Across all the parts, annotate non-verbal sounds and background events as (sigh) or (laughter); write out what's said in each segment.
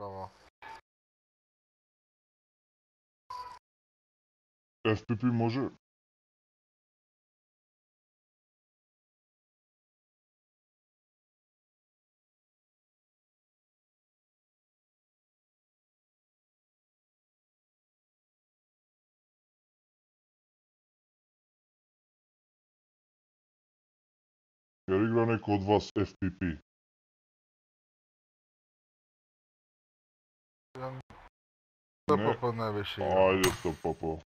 Bravo. FPP może? Jer igra neko od vas FPP? Ne? Papa ne? Hayır topa.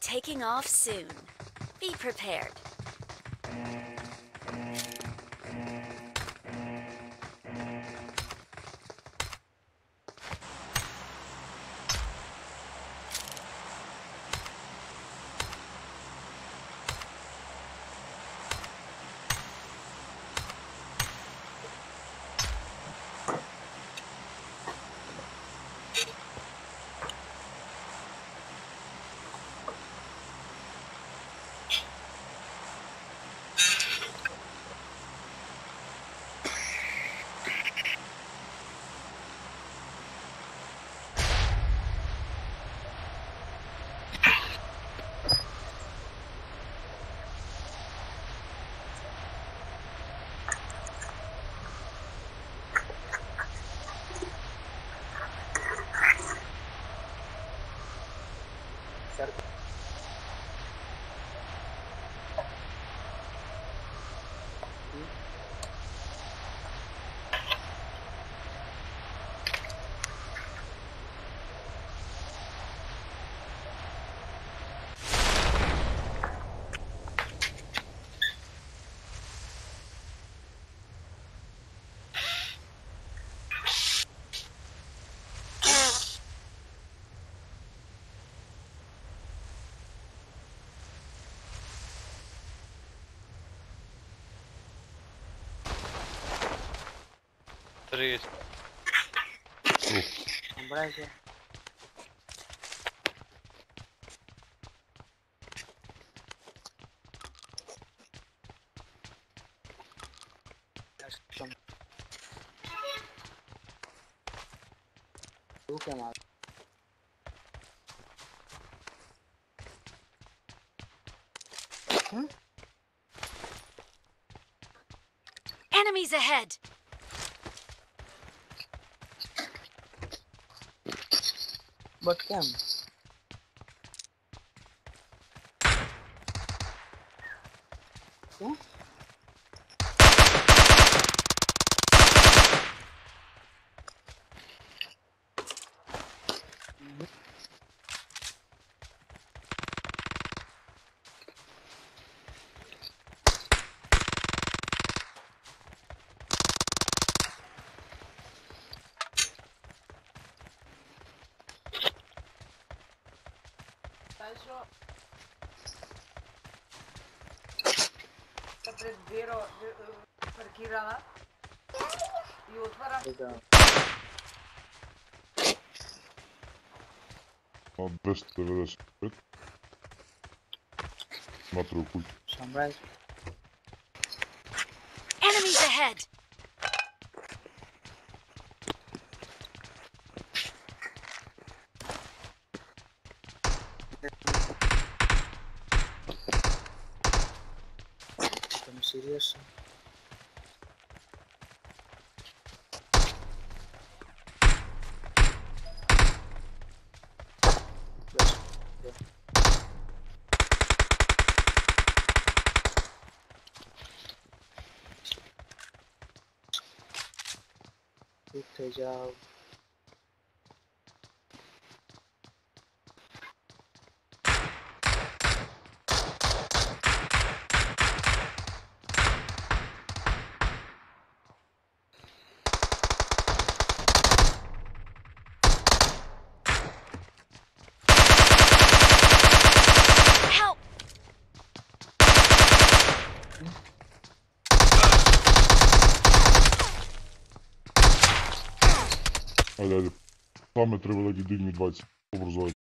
taking off soon. Be prepared. Que. Enemies ahead! But cam. Huh? Adesso пред Веро паркирала и отвара Legal. На 295. Смотрю, куль. Sunrise. Сам Параметри великі дивні 20 образувати.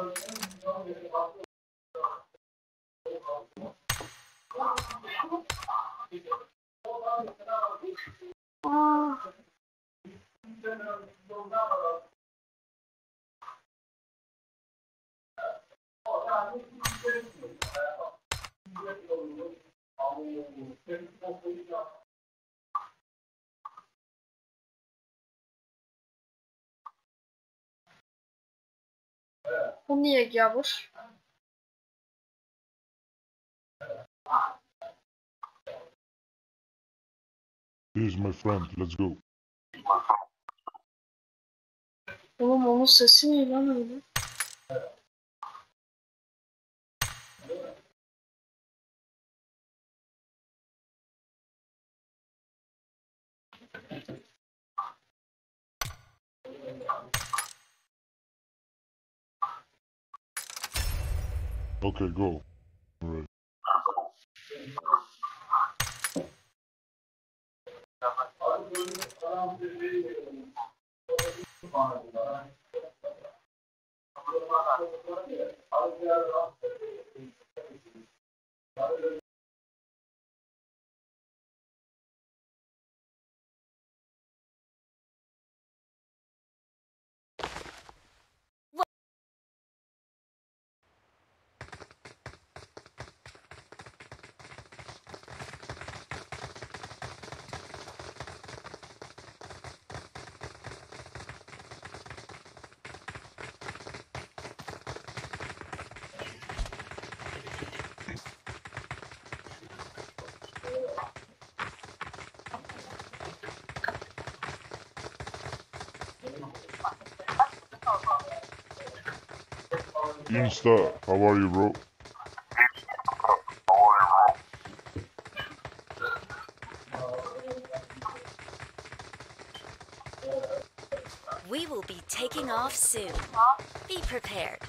아. Thank you. Bu niye gavur? Here's my friend. Let's go. Oğlum onun sesi ne lan öyle? Okay, go. Alright. Insta, how are you, bro? We will be taking off soon. Be prepared.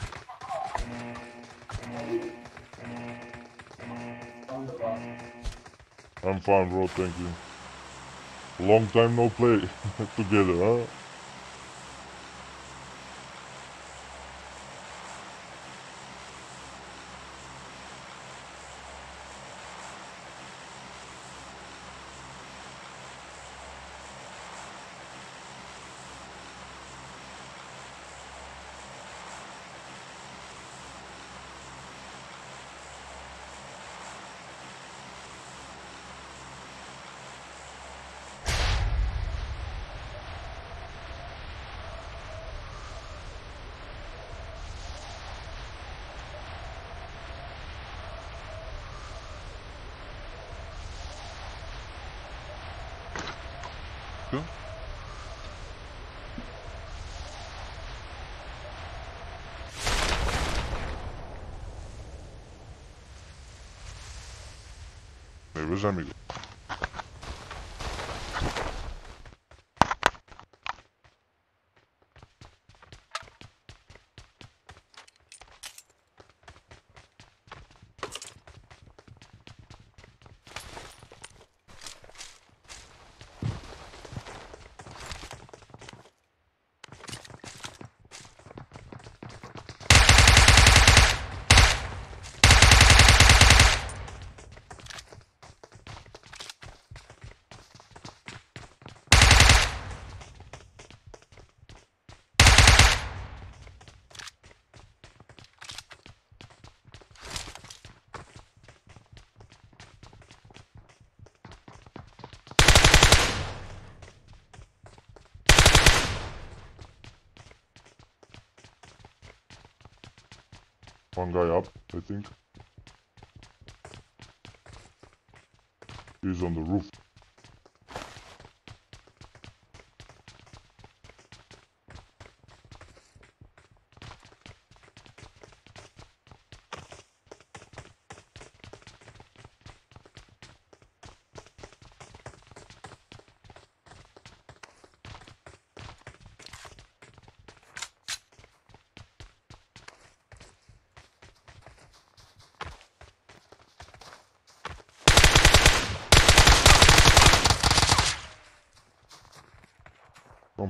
I'm fine, bro. Thank you. Long time no play (laughs) together, huh? peu. Mais jamais. One guy up, I think. He's on the roof.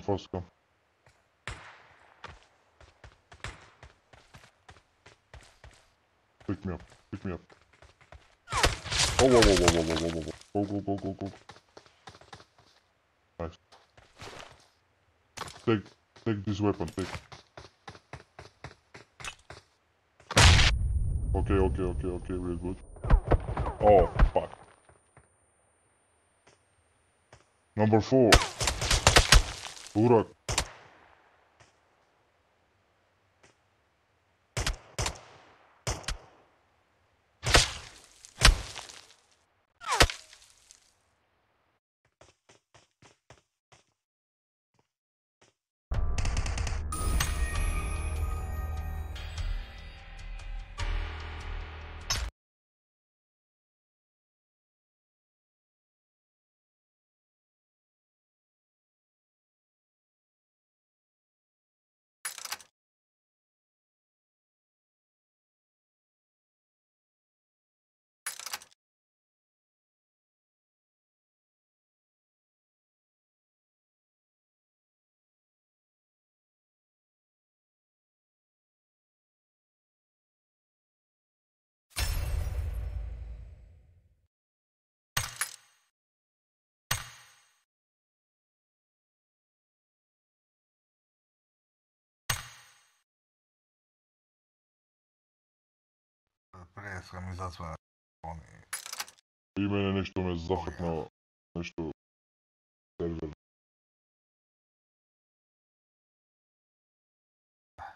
Come. Pick me up. Pick me up. Oh, whoa, whoa, whoa, whoa, whoa, whoa, whoa. Go, go, go, go, go. Nice. Take, take this weapon, take. Okay, okay, okay, okay, real good. Oh, fuck. Number four. турок Прije sam mi zasvoja. Oni. И мене нешто ме зафркна, нешто сервер.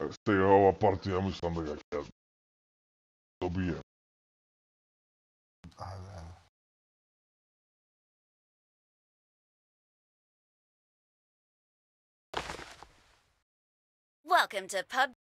Е, Сега ова партија мислам дека ќе ја добие. Ajde, ajde. Welcome to Pub.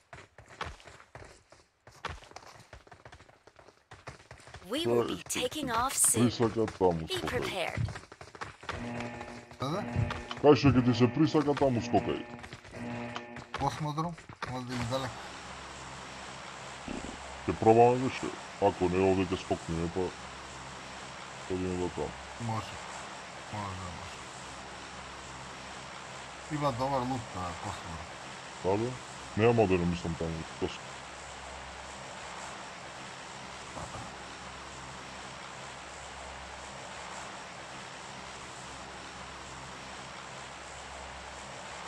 Присака таму Be скокај. Кај што ќе ти се присака таму скокај. Možda i daleko. Ќе пробаме више. Ако не овде ќе скокнеме, па... Одиме до таму. Može. Može, može. Ima dobar luk na posmodrom. Да, бе? Нема да не мислам таму. Тоа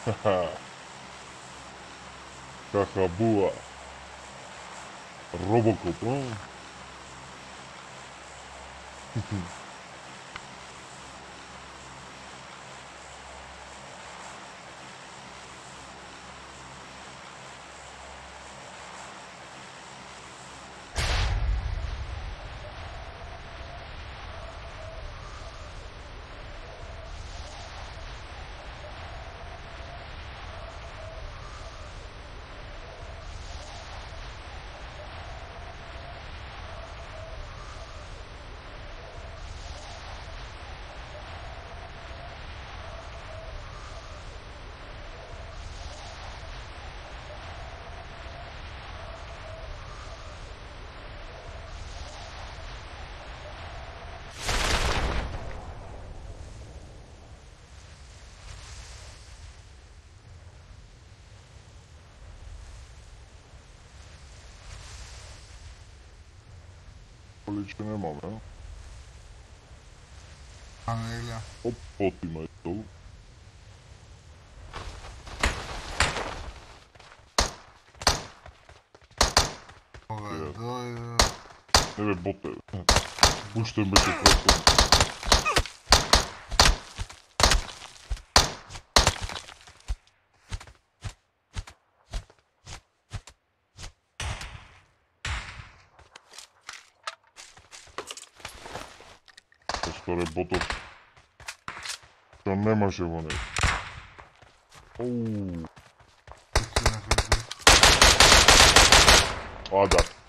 (laughs) Cacabua. Robocop. (laughs) Оп, потима е тоа. Ove, Ja. dojde. Не бе, боте. Уште ме ќе nie ma zielonej. Uuu. Ada.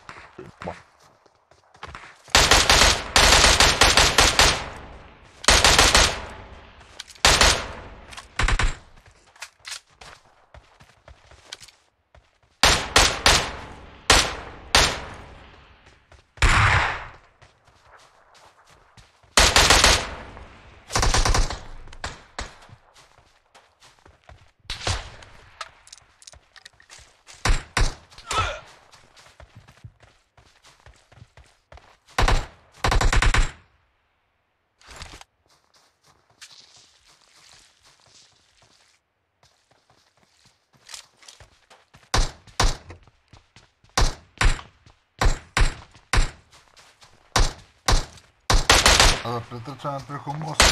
притичаме преху моста.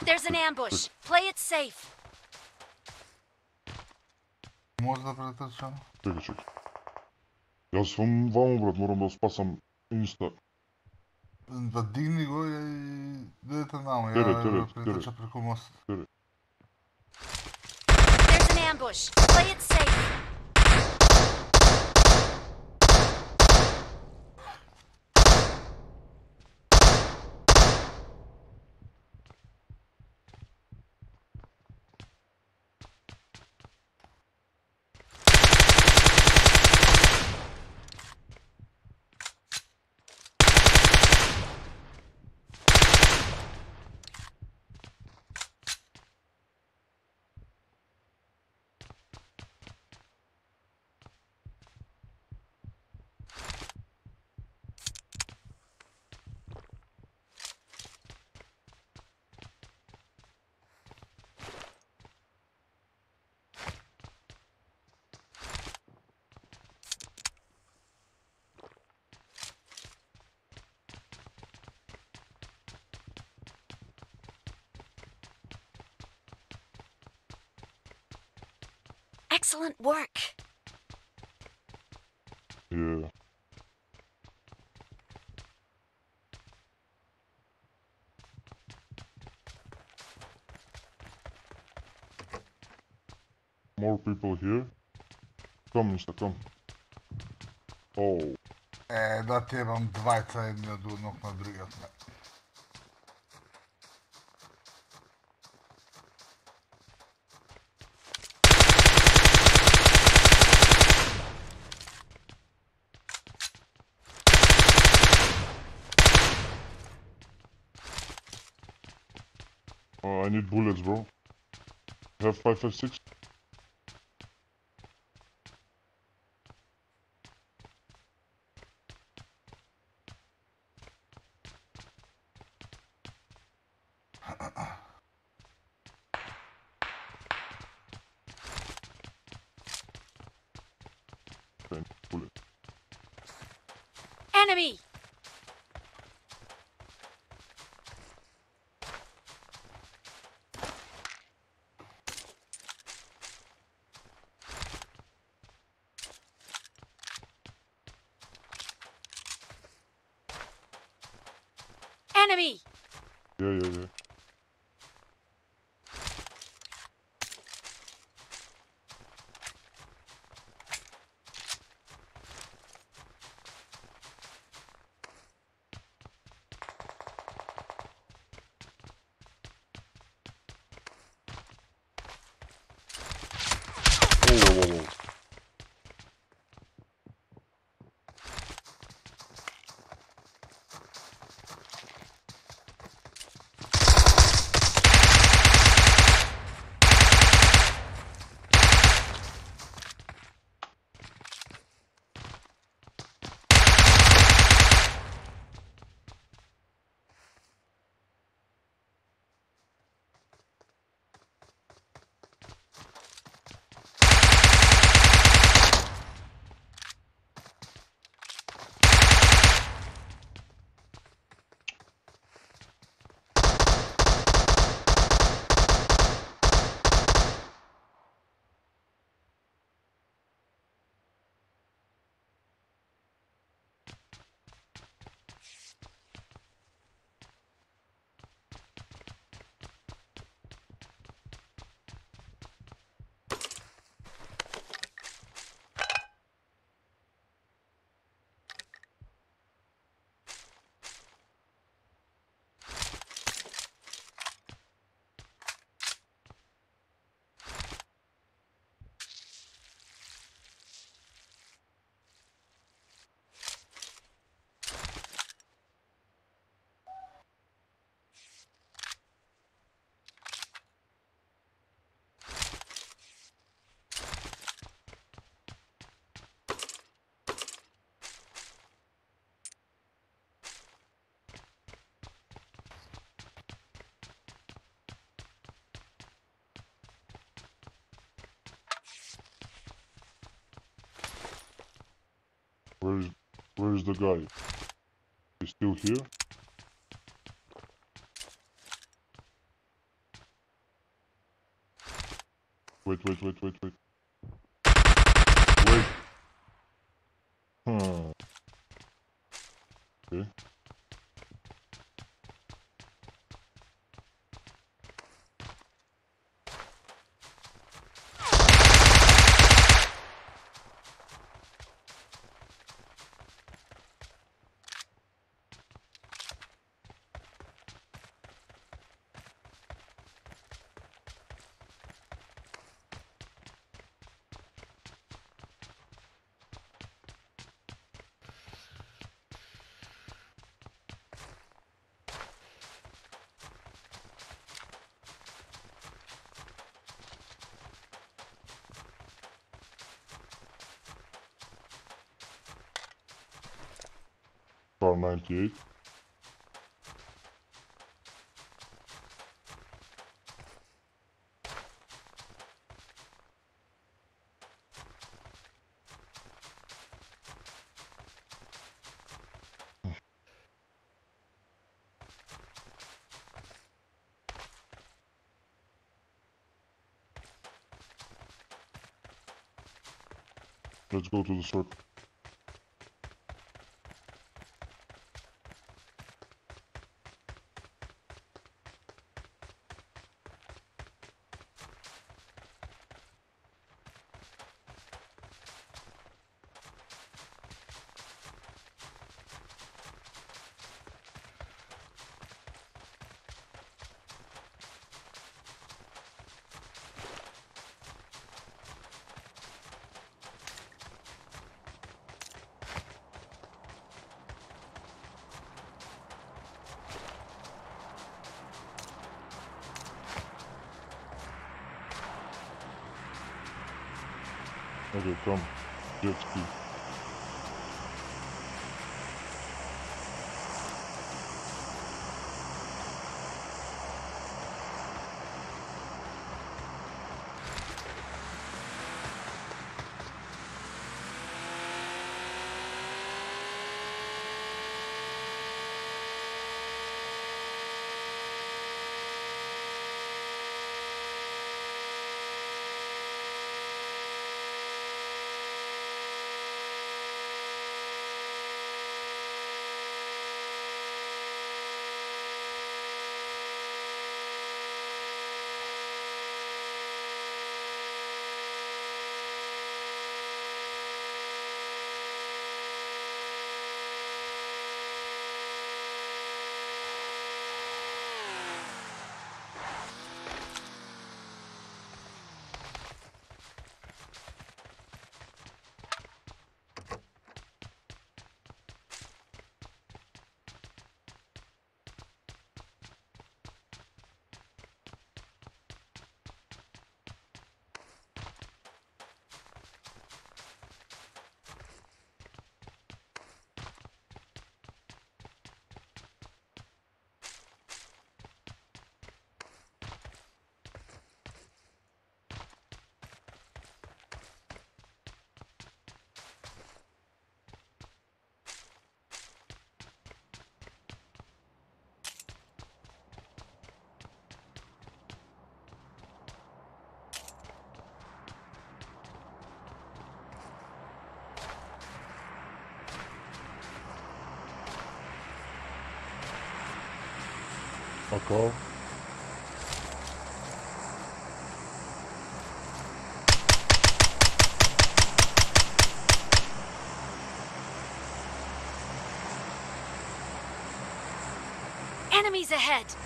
There's an ambush. Play it safe. Може да притичам. Чекай, чекай. Аз съм вам, брат, морам да спасам инста. Да дигни го и дадете нам. Я да притича преху моста. There's an ambush. Play it safe. Excellent work. Yeah. More people here. Come, Mr. come. Oh, E, da tjebam dvajca jedni od jednog na drugog. uh, I need bullets, bro. You have 556? Okay, bullet. Enemy! Enemy! Where's where's the guy? He's still here? Wait, wait, wait, wait, wait. Wait. Hmm. Okay. Car 98. Let's go to the circle. A car. Enemies ahead!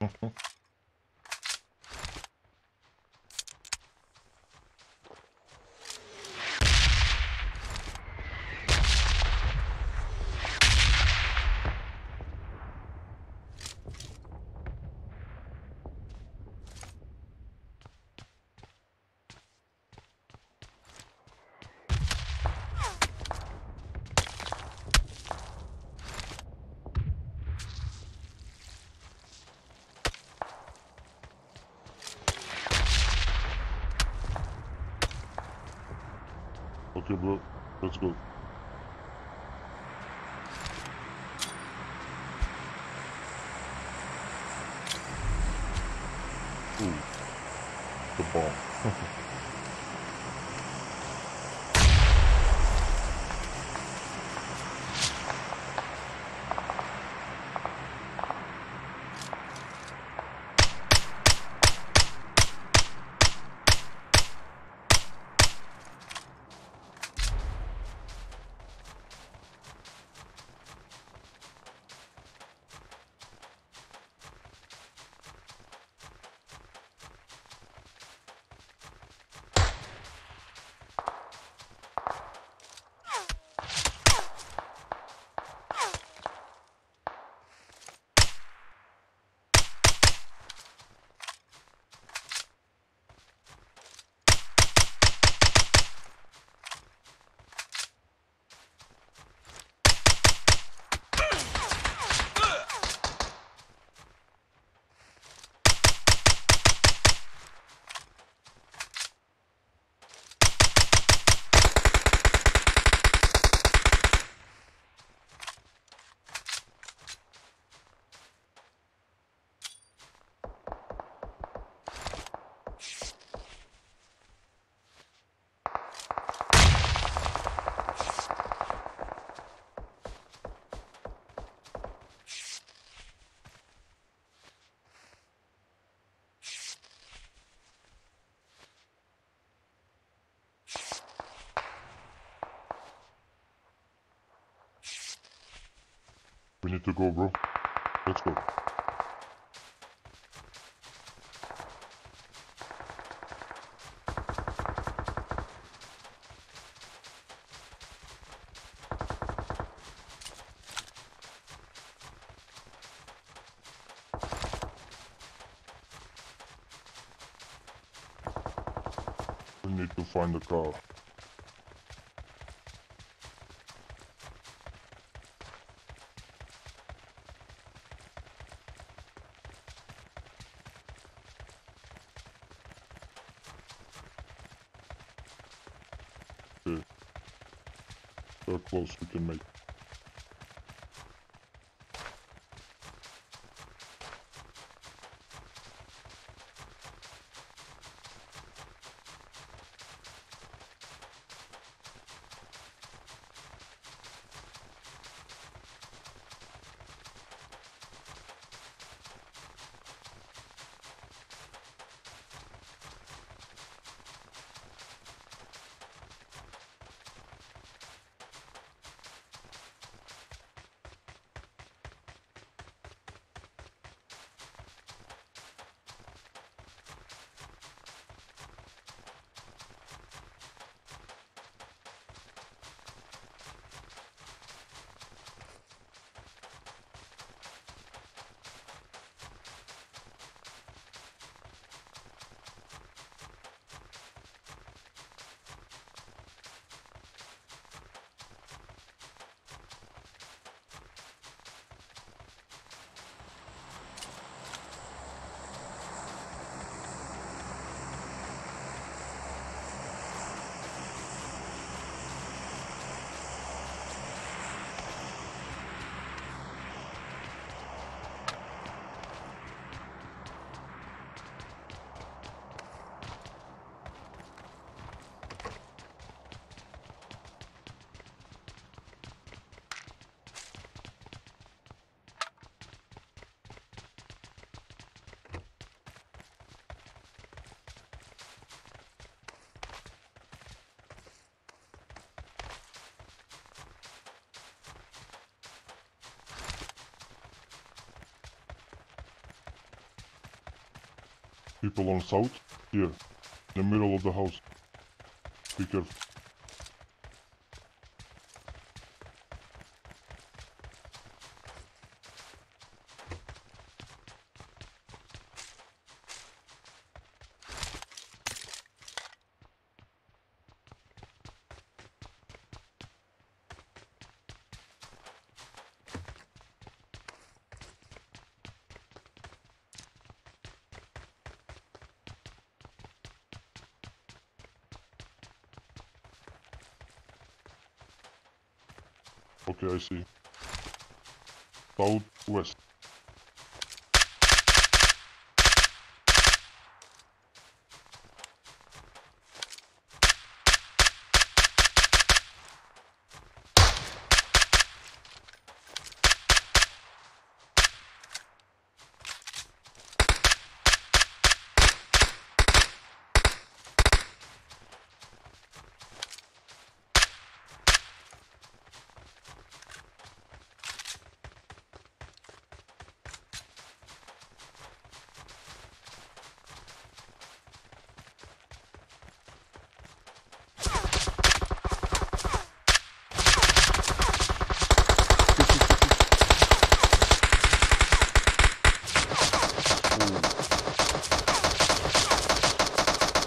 Mm-hmm. (laughs) Okay, bro. Let's go. Ooh. The bomb. Need to go, bro. Let's go. We need to find the car. Okay. Close we can make. People on south, here, in the middle of the house. Be careful. Okay, I see. Southwest.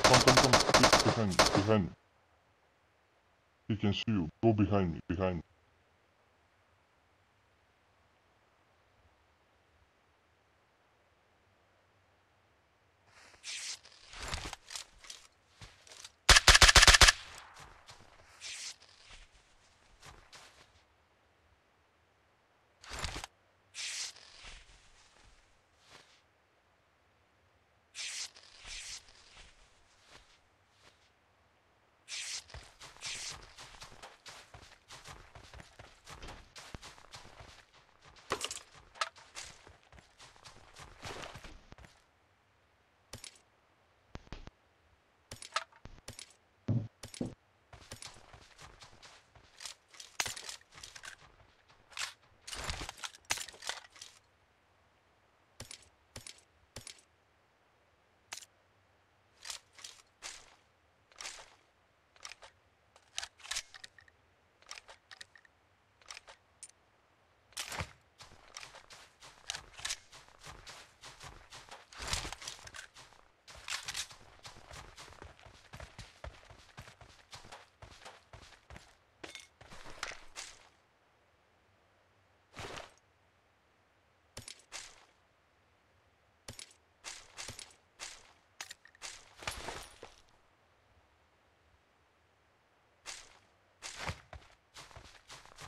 Come, come, come. Be- Behind me, behind me. He can see you. Go behind me, behind me.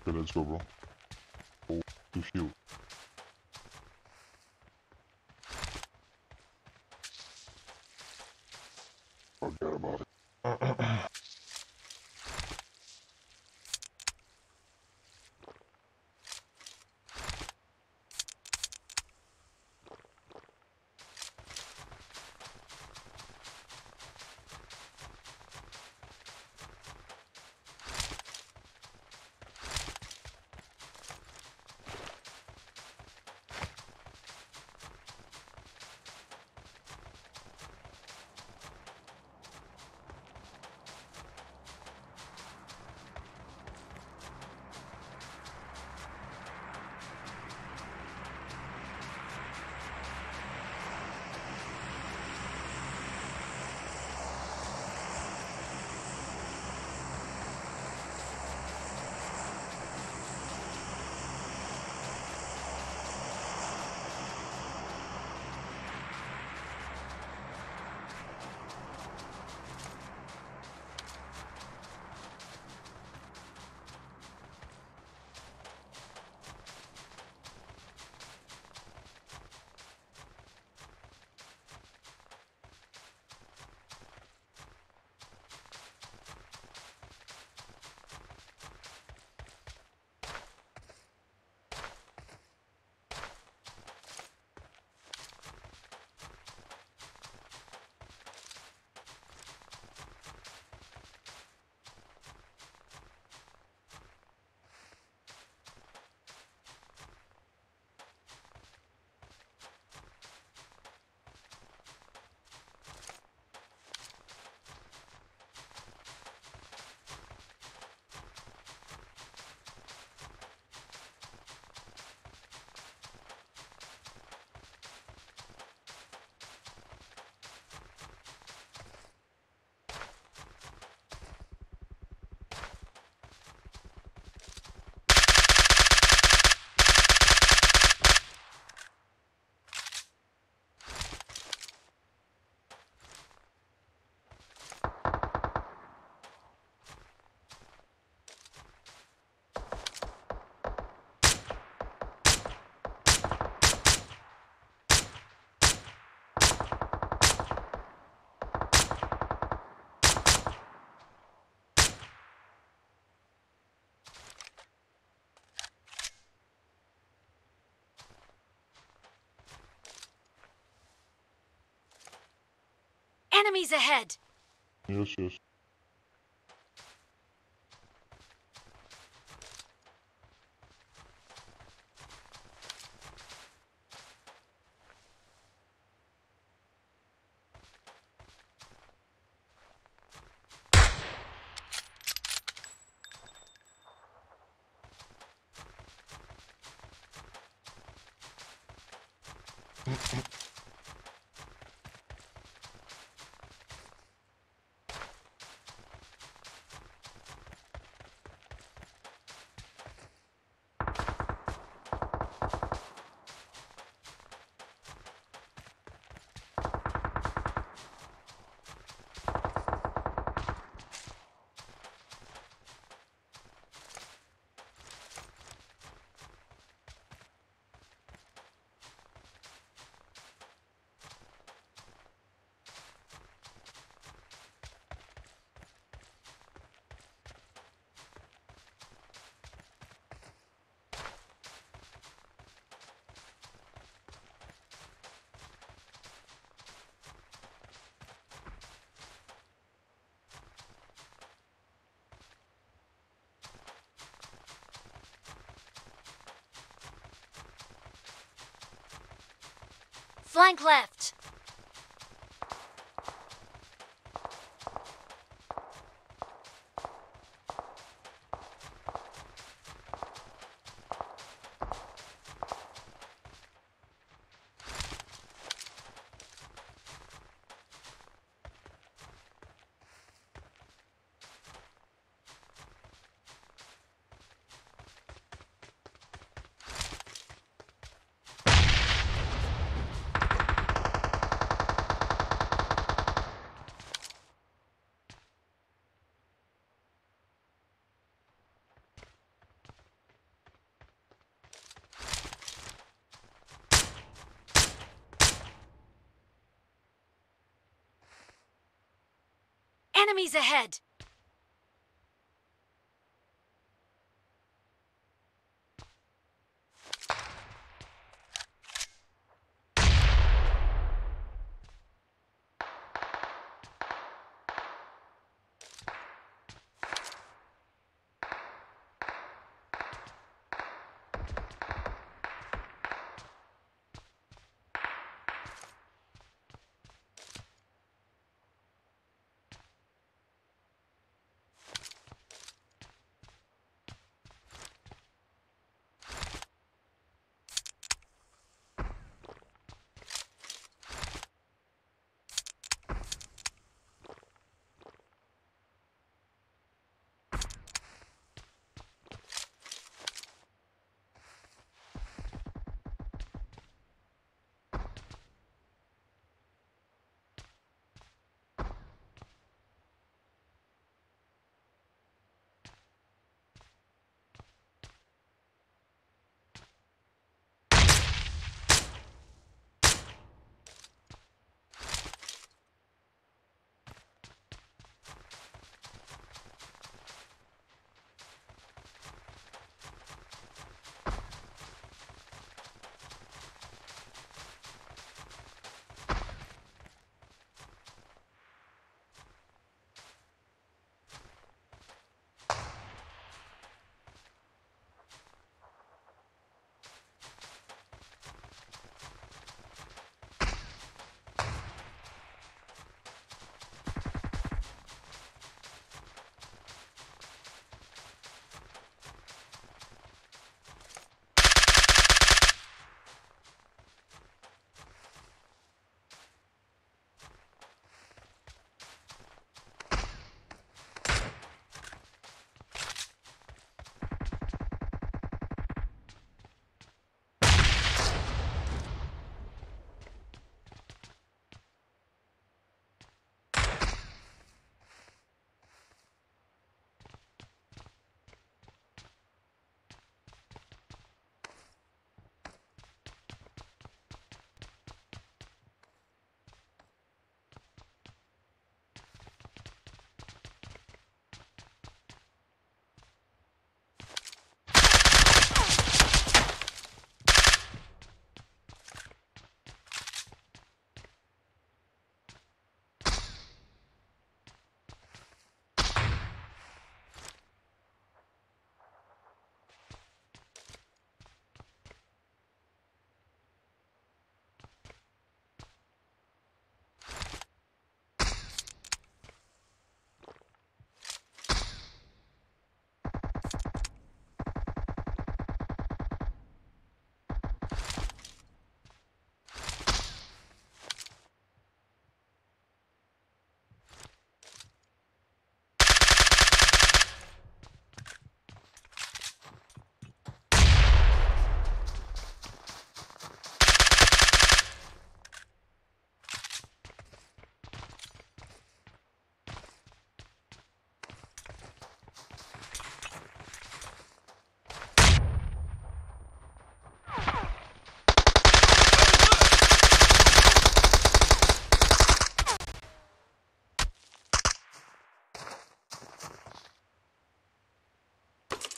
Okay, let's go, bro. Go to shield. Forget about it. Uh-uh. Enemies ahead! Yes, yes. Flank left! Enemies ahead!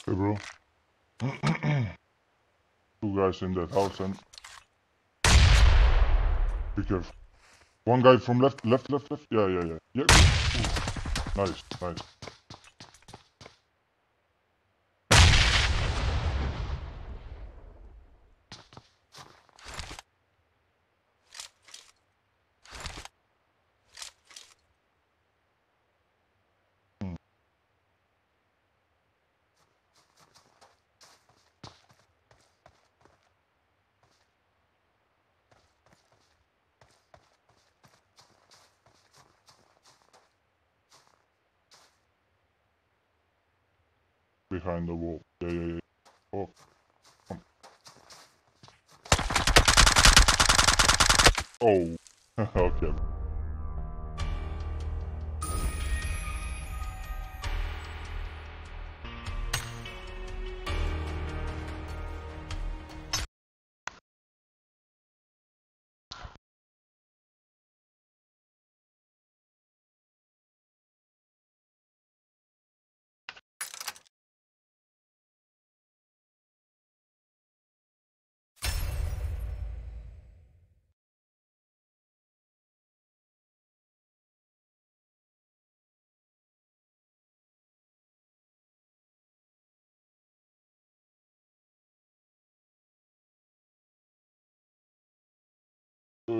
Hey, bro. (clears throat) Two guys in that house and. Be careful. One guy from left, left, left, left. Yeah, yeah, yeah. Yeah. Nice, nice. Behind the wall.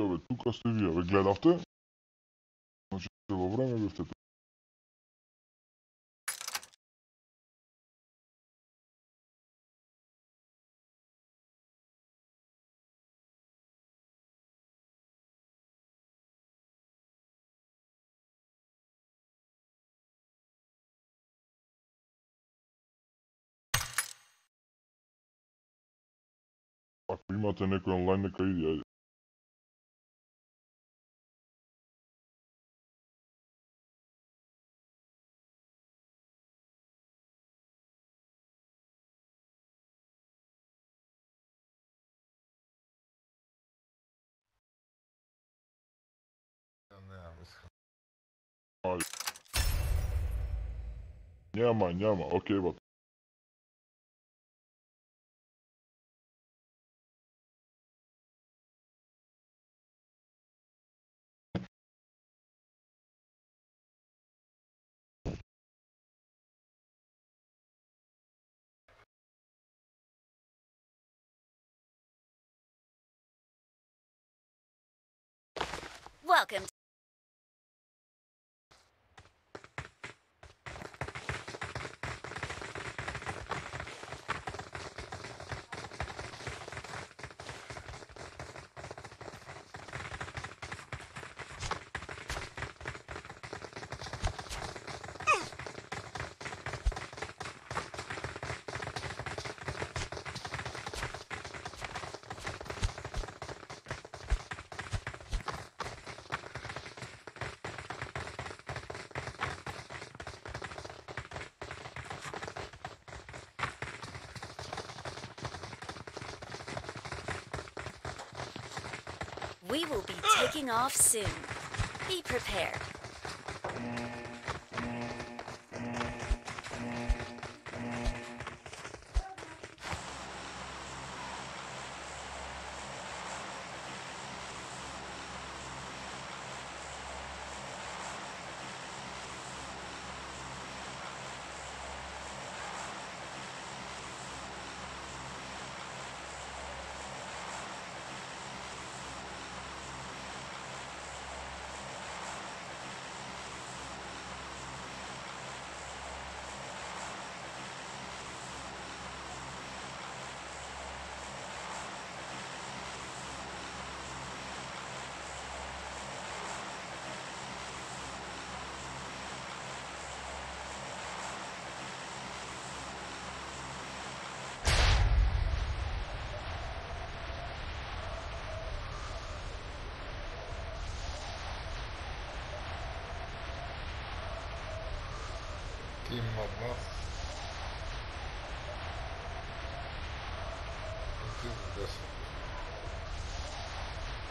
обставить ту красиві. Ви глядавте? Значить, во время вивтити. Пак приймати некої онлайн-каїдії. Няма, няма, окей, бат. Welcome. taking off soon. Be prepared. إما الله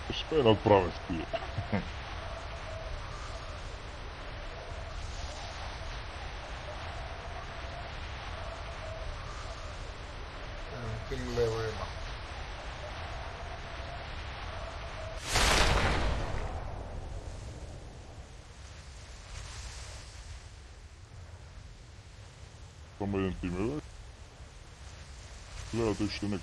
Пускай он отправит тебе. düştünük.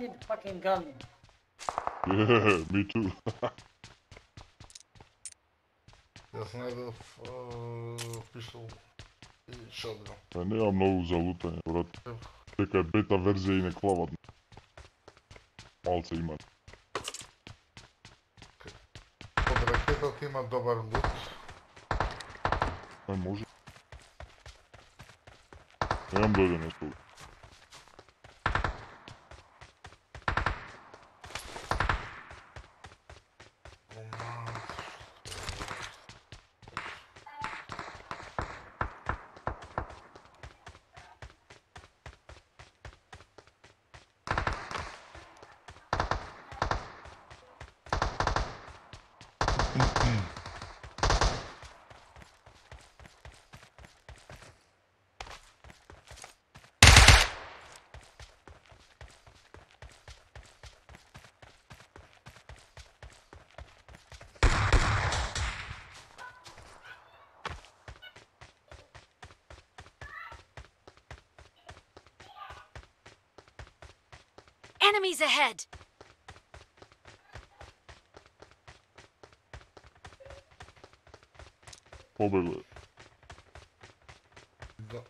Need a fucking gun. Yeah, (laughs) me too. Јас најдов uh, пистол и шотган. Па нема многу за лутање, брат. Дека е бета верзија и не клават. Малце има. Под ракетата има добар лут. Ај може. Немам дојде нешто. Enemies ahead! Overlook. Go.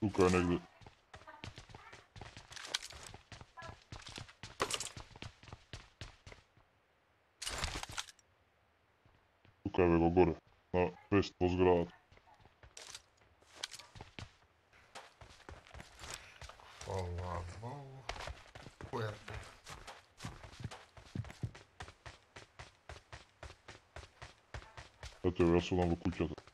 Hookah nigga. Ето ја јас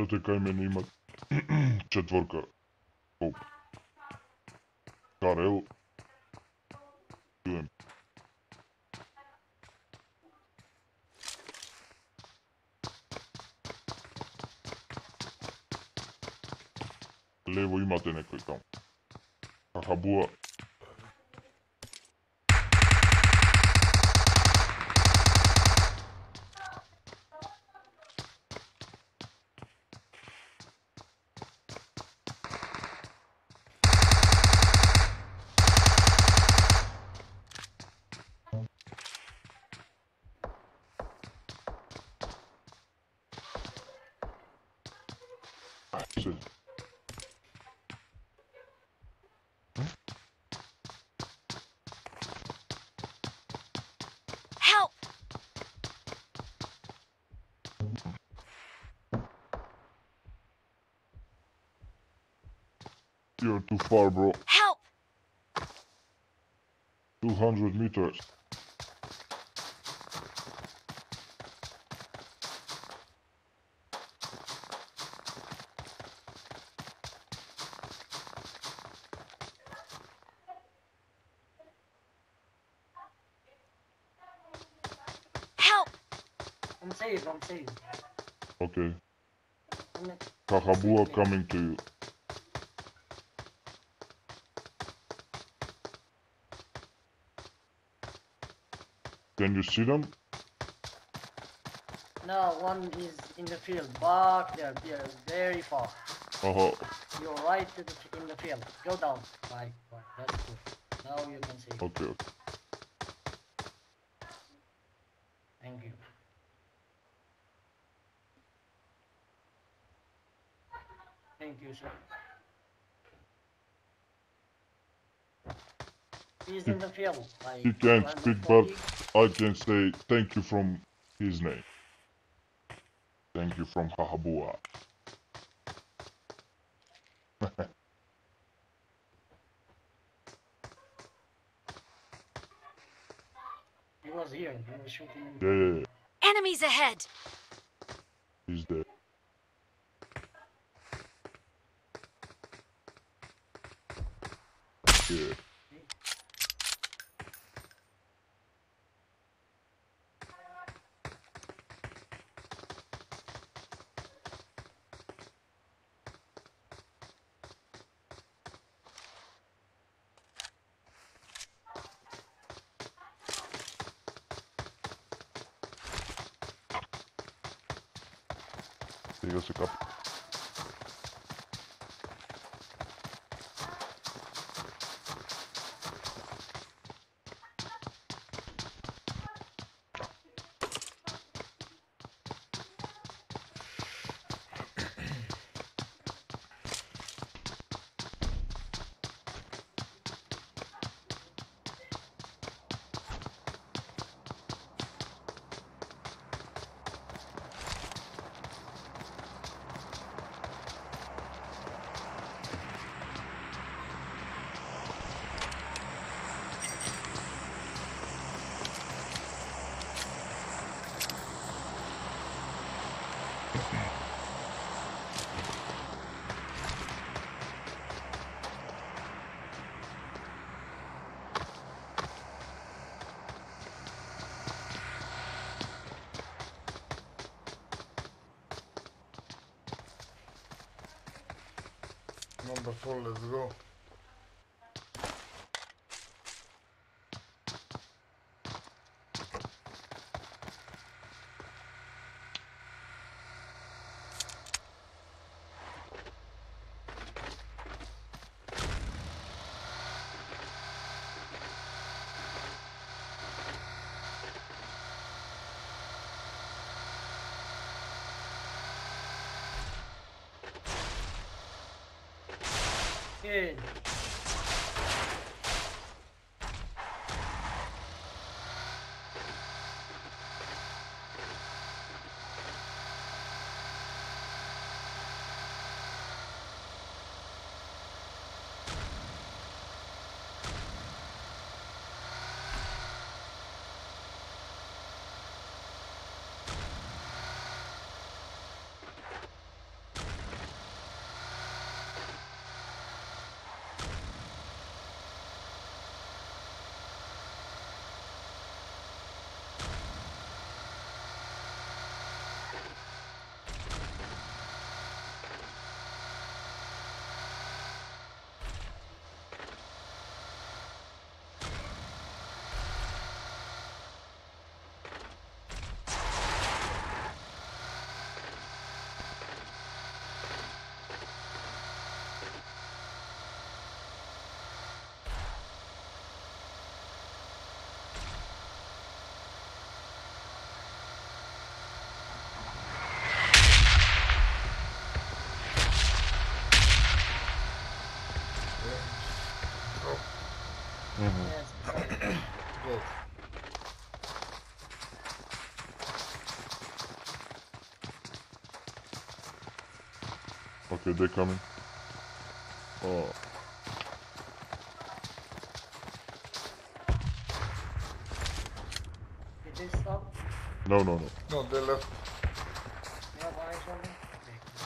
Той така именно има (clears throat) четвърка. Оп. Карел. Чуден. Лево имате некој там. Хахабуа. Far, bro. Help! 200 meters. Help! I'm safe, I'm safe. Okay. I'm Kahabua coming to you. Can you see them? No, one is in the field, back there, they're very far. Uh-huh. You're right to the, in the field. Go down. Right, right, that's good. Now you can see. Okay, okay. Thank you. Thank you, sir. He's in the field. Like, He can't speak, forty. I can say thank you from his name. Thank you from Hahabua. (laughs) He was here. He was shooting. Yeah, yeah, yeah. Enemies ahead! He's there. Yeah. Take us a couple. Number let's go. Good. Okay, they're coming. Oh, Did they stop? no, no, no. No, they left. You have eyes on them? Okay.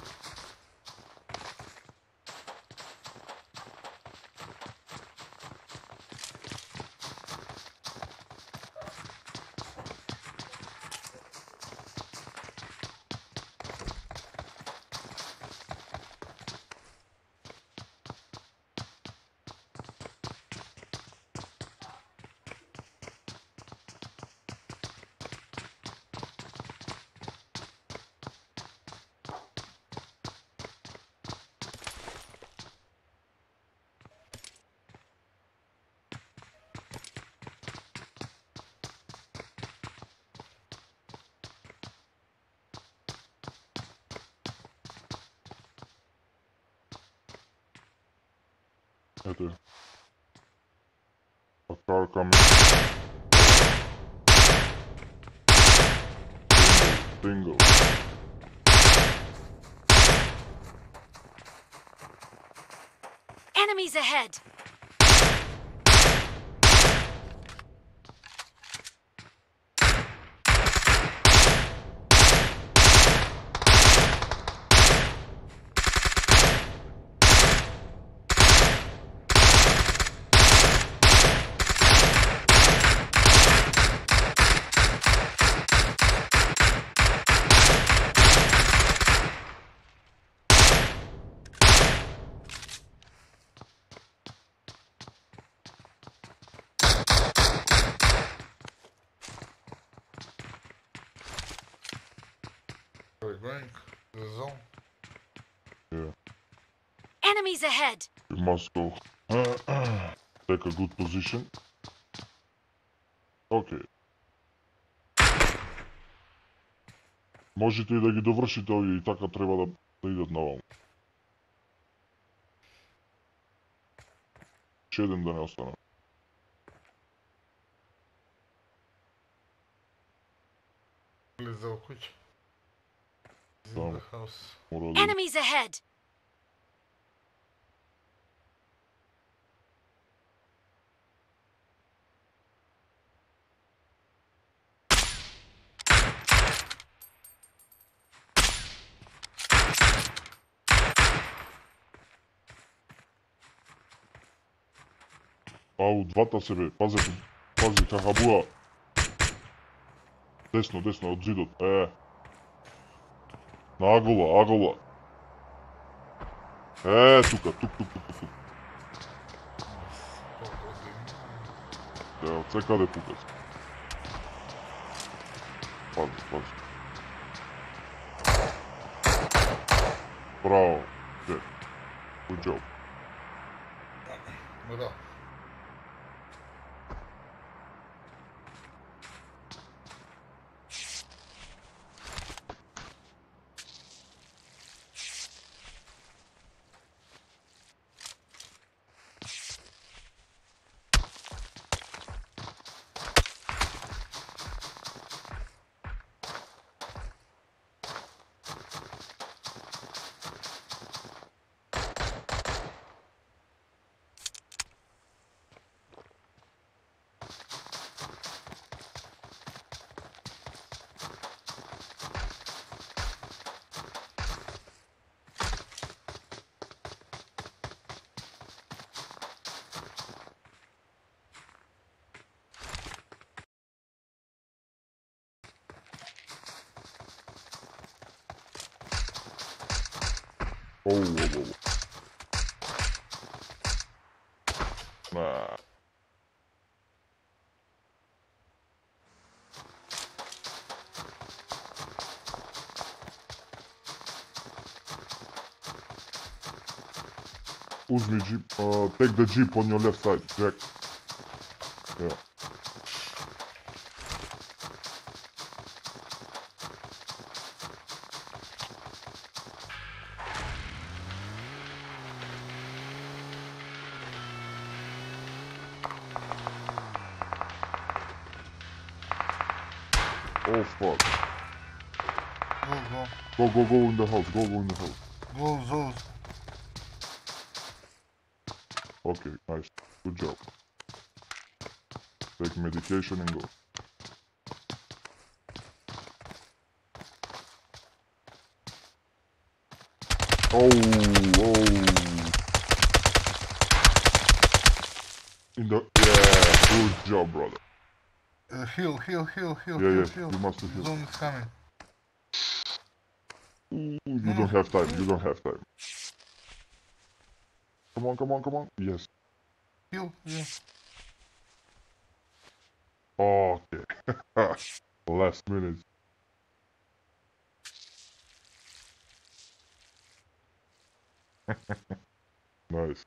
Right there. A car coming. Bingo. Bingo. Enemies ahead! We're going to the zone. Yeah. Enemies ahead! We must go. Take a good position. Окей. Можете и да ги довршите овие и така треба да, да идат наваму. Ще еден да не остане. Влезе в куќа. Is in Там. the house. Мора да... Enemies ahead! Ау, двата се бе. Пази, пази, хахабуа. Десно, десно, од зидот. Е. На агола, агола. Е, тука, тук, тук, тук, тук. Погодим. Е, од секаде пука. Пази, пази. Браво. Е. Good job. Браво. Whoa, whoa, whoa. Ah. Jeep, uh, take the jeep on your left side, Jack. Go. Go, go, go in the house. Go, go in the house. Go, Zos. Okay, nice. Good job. Take medication and go. Oh, oh. In the yeah, good job, brother. Uh, heal, heal, heal, heal, Yeah, heal, yeah, heal. you must heal. Zone is coming. You don't have time. You don't have time. Come on, come on, come on. Yes. Heal, yeah. Okay. (laughs) Last minute. nice.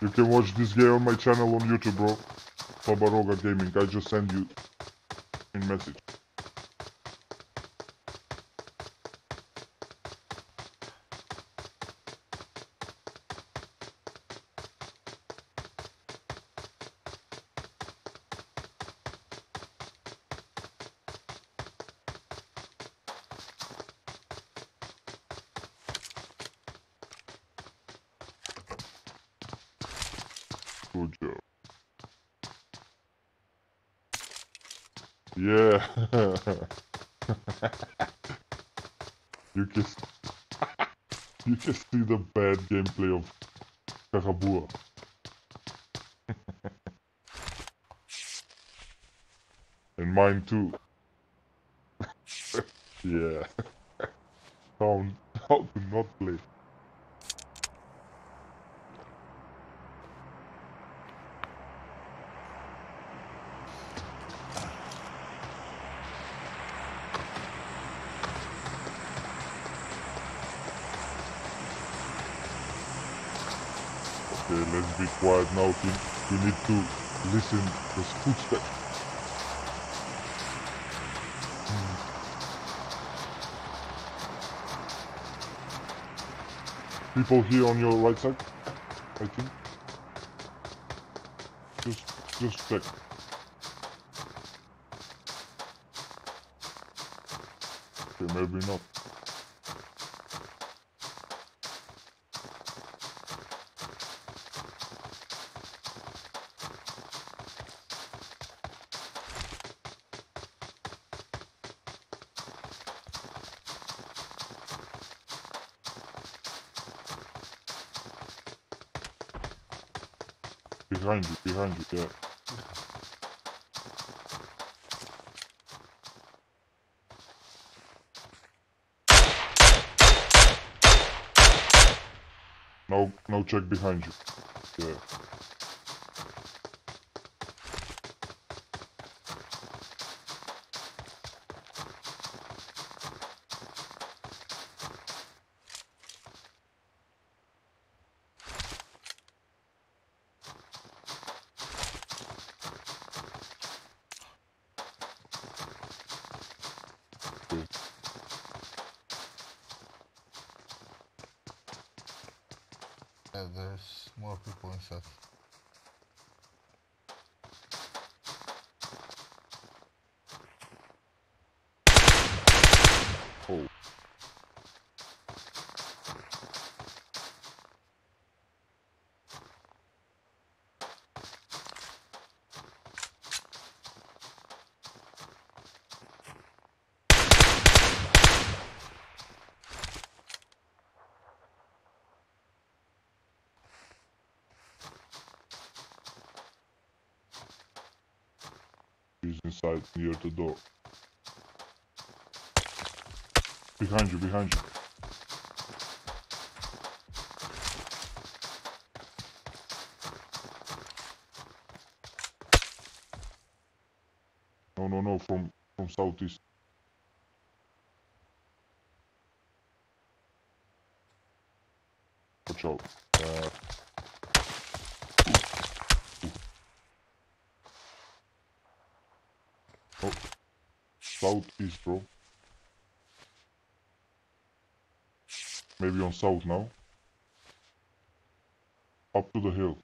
You can watch this game on my channel on YouTube, bro. Babaroga Gaming. I just send you in message. Good job. Yeah. (laughs) you can (laughs) you can see the bad gameplay of Karabua. (laughs) and mine too. yeah. how, how to not play. Quiet now. We, we need to listen to footsteps. Hmm. People here on your right side, I think. Just, just check. Okay, maybe not. Behind you, behind you, yeah. No, no check behind you. Yeah. Okay. Yeah, there's more people inside. Oh. Inside near the door. Behind you, behind you. No, no, no, from from southeast. Watch out. Uh, oh. Southeast, bro. Maybe on south now. Up to the hill.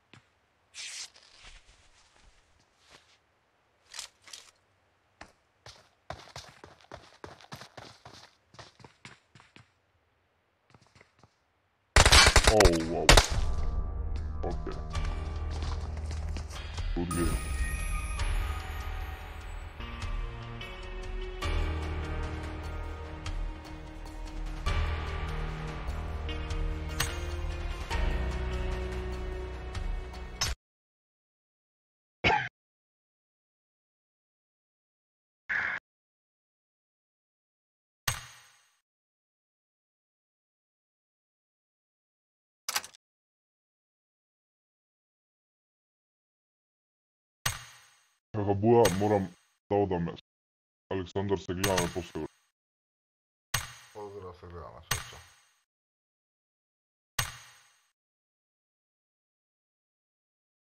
Condor seguiva ma fosse quello. Condor seguiva ma fosse.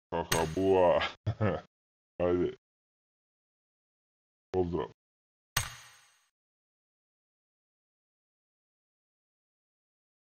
Kakabua. (laughs) Hadi. Condor.